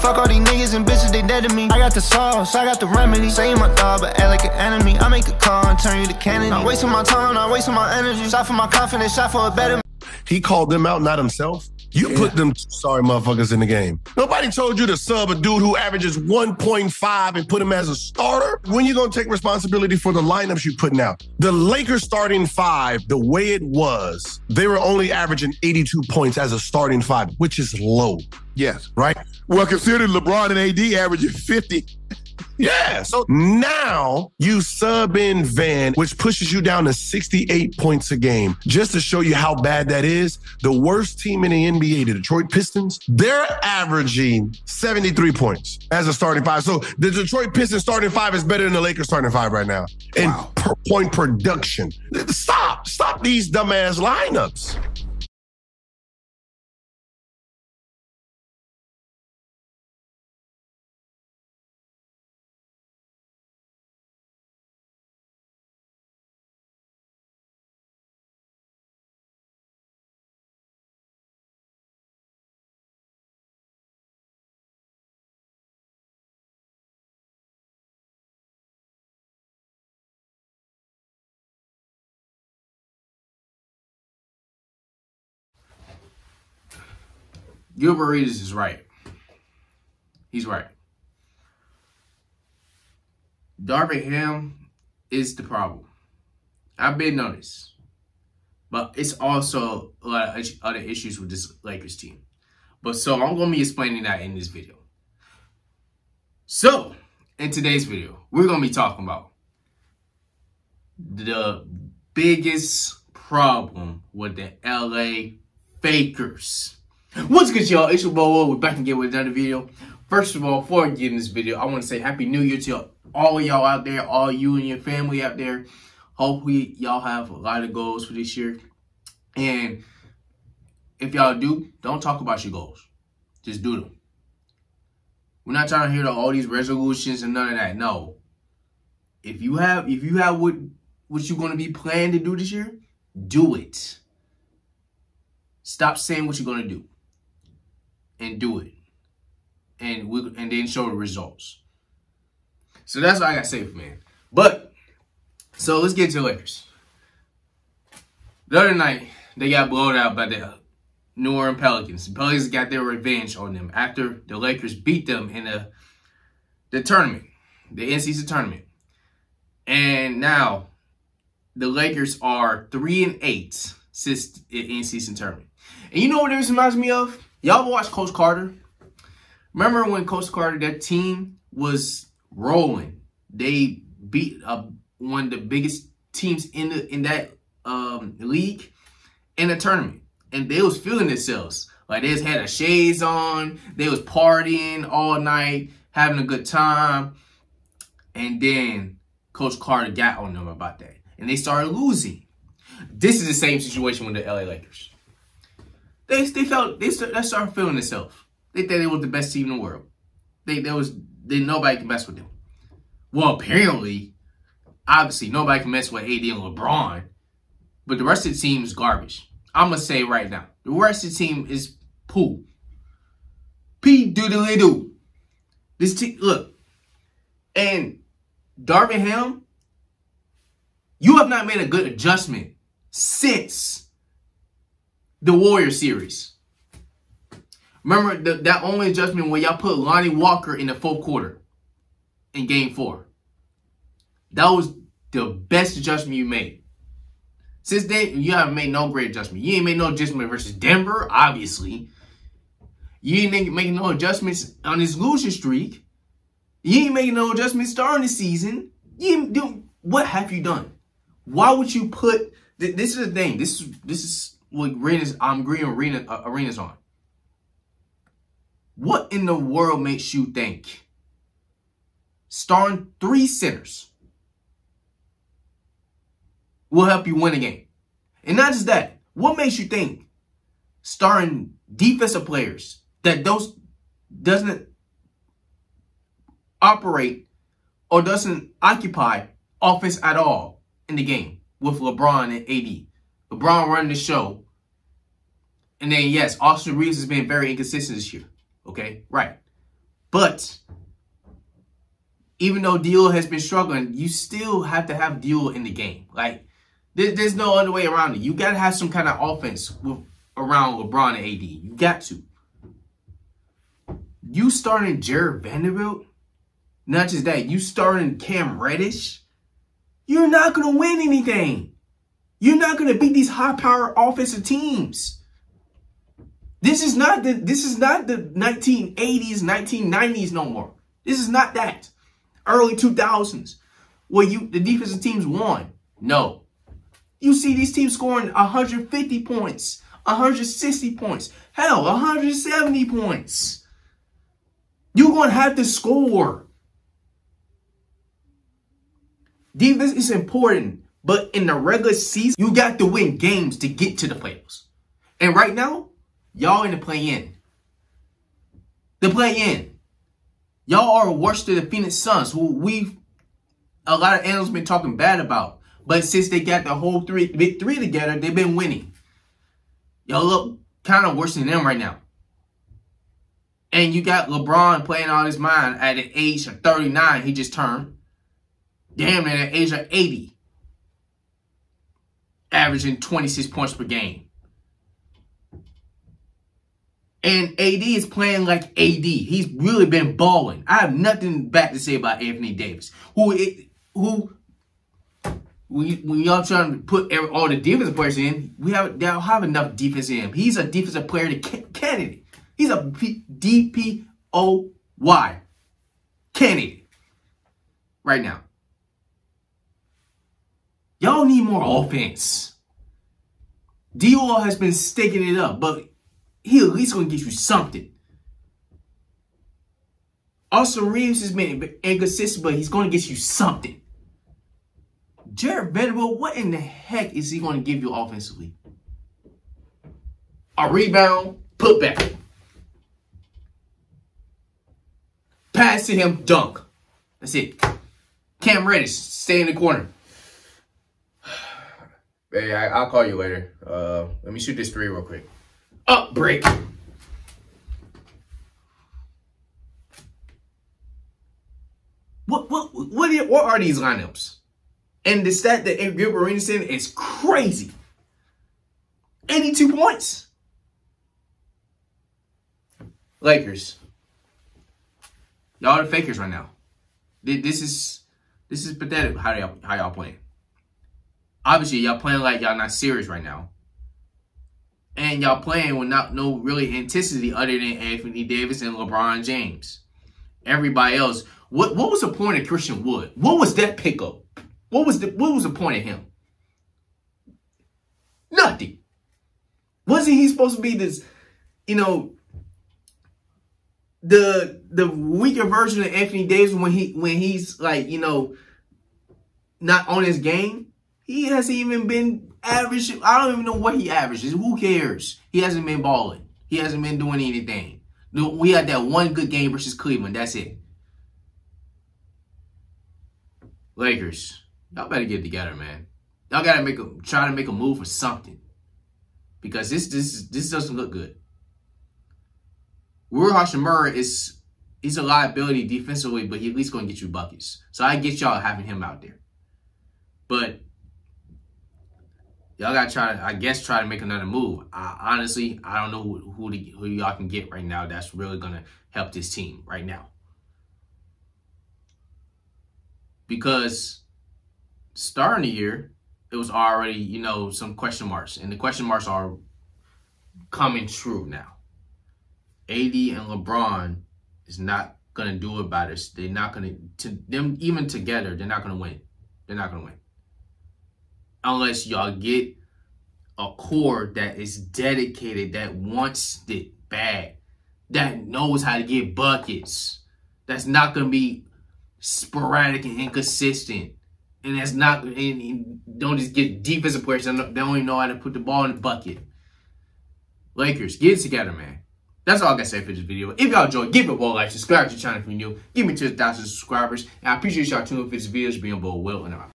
Fuck all these niggas and bitches, they dead to me. I got the sauce, I got the remedy. Say my dog, but act like an enemy. I make a call and turn you to Kennedy. Not wasting my time, not wasting my energy. Shot for my confidence, shot for a better. He called them out, not himself. You put them sorry motherfuckers in the game. Nobody told you to sub a dude who averages 1.5 and put him as a starter. When you gonna take responsibility for the lineups you putting out? The Lakers starting five, the way it was, they were only averaging 82 points as a starting five, which is low, Yes. right? Well, considering LeBron and AD averaging 50. Yeah. So now you sub in Van, which pushes you down to 68 points a game. Just to show you how bad that is, the worst team in the NBA, the Detroit Pistons, they're averaging 73 points as a starting five. So the Detroit Pistons starting five is better than the Lakers starting five right now. in Wow. per point production. Stop. Stop these dumbass lineups. Gilbert Arenas is right. He's right. Darvin Ham is the problem. I've been noticed. But it's also a lot of other issues with this Lakers team. But so I'm going to be explaining that in this video. So, in today's video, we're going to be talking about the biggest problem with the LA Fakers. What's good, y'all? It's your boy. We're back again with another video. First of all, before I get in this video, I want to say Happy New Year to all of y'all out there, all you and your family out there. Hopefully, y'all have a lot of goals for this year. And if y'all do, don't talk about your goals. Just do them. We're not trying to hear all these resolutions and none of that. No. If you have, if you have what what you're going to be planning to do this year, do it. Stop saying what you're going to do and do it. And we and then show the results. So that's what I got to say man. But so let's get to the Lakers. The other night they got blown out by the New Orleans Pelicans. The Pelicans got their revenge on them after the Lakers beat them in the the tournament, the in-season tournament. And now the Lakers are three and eight since the in-season tournament. And you know what this reminds me of? Y'all watch Coach Carter? Remember when Coach Carter, that team was rolling? They beat uh, one of the biggest teams in the in that um, league in the tournament, and they was feeling themselves. Like they just had a shades on, they was partying all night, having a good time, and then Coach Carter got on them about that, and they started losing. This is the same situation with the LA Lakers. They they felt they start, started feeling themselves. They thought they was the best team in the world. They there was they nobody can mess with them. Well, apparently, obviously nobody can mess with AD and LeBron, but the rest of the team is garbage. I'm gonna say right now, the rest of the team is poo. P doodly doo. This team look, and Darvin Ham, you have not made a good adjustment since the Warrior series. Remember the, that only adjustment when y'all put Lonnie Walker in the fourth quarter in game four. That was the best adjustment you made. Since then, you haven't made no great adjustment. You ain't made no adjustment versus Denver, obviously. You ain't making no adjustments on this losing streak. You ain't making no adjustments starting the season. You what have you done? Why would you put th- this is the thing. This is this is what arenas I'm agreeing arena uh, arenas on. What in the world makes you think starring three centers will help you win a game? And not just that, what makes you think starring defensive players that those doesn't operate or doesn't occupy offense at all in the game with LeBron and AD. LeBron running the show. And then yes, Austin Reaves has been very inconsistent this year. Okay, right. But even though D-Lo has been struggling, you still have to have D-Lo in the game. Like there, there's no other way around it. You got to have some kind of offense with, around LeBron and AD. You got to. You starting Jared Vanderbilt, not just that, you starting Cam Reddish, you're not going to win anything. You're not going to beat these high-power offensive teams. This is not the this is not the 1980s, 1990s no more. This is not that. Early 2000s where you the defensive teams won. No. You see these teams scoring 150 points, 160 points, hell, 170 points. You're going to have to score. Defense is important, but in the regular season, you got to win games to get to the playoffs. And right now, y'all in the play-in. The play-in. Y'all are worse than the Phoenix Suns, who we a lot of analysts been talking bad about. But since they got the whole three big three together, they've been winning. Y'all look kind of worse than them right now. And you got LeBron playing on his mind at the age of 39, he just turned. Damn, it, at the age of 80. Averaging 26 points per game. And AD is playing like AD. He's really been balling. I have nothing bad to say about Anthony Davis, who who when, when y'all trying to put er, all the defensive players in, we have they don't have enough defense in him. He's a defensive player to candidate. He's a P, DPOY candidate right now. Y'all need more offense. Dior has been staking it up, but he at least gonna get you something. Also, Reaves has been inconsistent, but he's gonna get you something. Jared Vanderbilt, what in the heck is he gonna give you offensively? A rebound, put back. Pass to him, dunk. That's it. Cam Reddish, stay in the corner. Hey, I, will call you later. Uh, let me shoot this three real quick. Up break. What what what are, what are these lineups? And the stat that Gilbert Arenas in is crazy. 82 points. Lakers. Y'all are fakers right now. This is this is pathetic how y'all how y'all playing. Obviously, y'all playing like y'all not serious right now and y'all playing with not no really intensity other than Anthony Davis and LeBron James. Everybody else, what what was the point of Christian Wood? What was that pickup? What was the what was the point of him? Nothing. Wasn't he supposed to be this, you know, the the weaker version of Anthony Davis when he when he's like, you know, not on his game? He hasn't even been average. I don't even know what he averages. Who cares? He hasn't been balling. He hasn't been doing anything. We had that one good game versus Cleveland. That's it. Lakers, y'all better get together, man. Y'all gotta make a try to make a move for something. Because this this this doesn't look good. Rui Hachimura is he's a liability defensively, but he at least gonna get you buckets. So I get y'all having him out there. But y'all gotta try to, I guess, try to make another move. I, honestly, I don't know who who, who y'all can get right now that's really gonna help this team right now. Because starting the year, it was already, you know, some question marks, and the question marks are coming true now. AD and LeBron is not gonna do it about this. They're not gonna to them even together. They're not gonna win. They're not gonna win unless y'all get a core that is dedicated, that wants it bad, that knows how to get buckets, that's not to be sporadic and inconsistent. And that's not, and, and don't just get defensive players that don't even know how to put the ball in the bucket. Lakers, get it together, man. That's all I got to say for this video. If y'all enjoyed, give it a ball like, subscribe to the channel if you're new, give me to thousand subscribers, and I appreciate y'all tuning in for this video. It's being Bo Will, and I'm